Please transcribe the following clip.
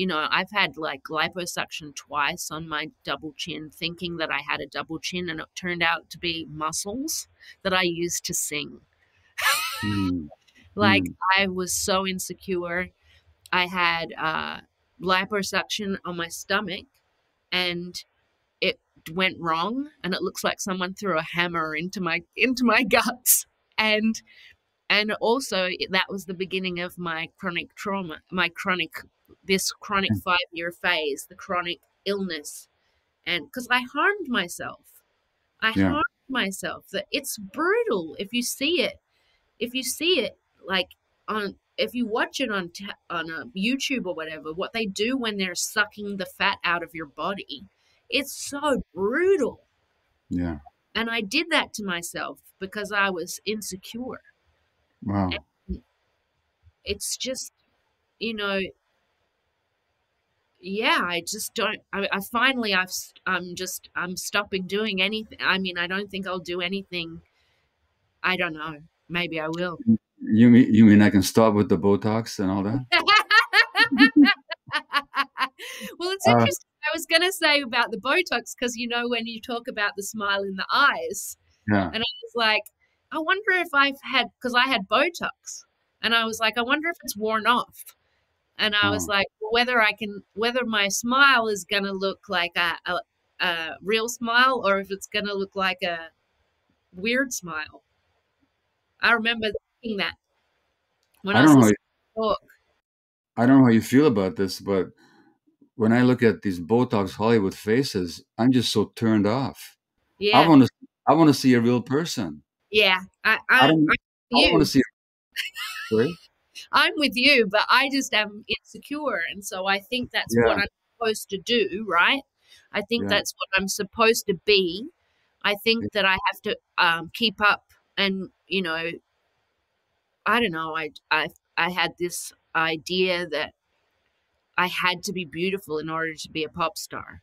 you know, I've had like liposuction twice on my double chin, thinking that I had a double chin, and it turned out to be muscles that I used to sing. Mm. like Mm. I was so insecure. I had uh, liposuction on my stomach, and it went wrong, and it looks like someone threw a hammer into my into my guts, and and also that was the beginning of my chronic trauma, my chronic this chronic Mm. five year phase, the chronic illness, and because I harmed myself, I Yeah. harmed myself. That it's brutal if you see it, if you see it like on if you watch it on t- on a YouTube or whatever, what they do when they're sucking the fat out of your body, it's so brutal. Yeah. And I did that to myself because I was insecure. Wow. It's just, you know, yeah, I just don't. I, I finally, I've, I'm just, I'm stopping doing anything. I mean, I don't think I'll do anything. I don't know. Maybe I will. You mean you mean I can stop with the Botox and all that? well, it's Uh, interesting. I was going to say about the Botox because you know when you talk about the smile in the eyes, Yeah. and I was like, I wonder if I've had because I had Botox, and I was like, I wonder if it's worn off, and I was Oh. like, whether I can, whether my smile is going to look like a, a a real smile or if it's going to look like a weird smile. I remember thinking that when I, I was don't know. talk. I don't know how you feel about this, but when I look at these Botox Hollywood faces, I'm just so turned off. Yeah. I want to. I want to see a real person. yeah. I, I I, I want to see. Sorry? I'm with you, but I just am insecure, and so I think that's what I'm supposed to do, right? I think Yeah. that's what I'm supposed to be. I think that I have to um, keep up, and you know, I don't know. I I I had this idea that I had to be beautiful in order to be a pop star,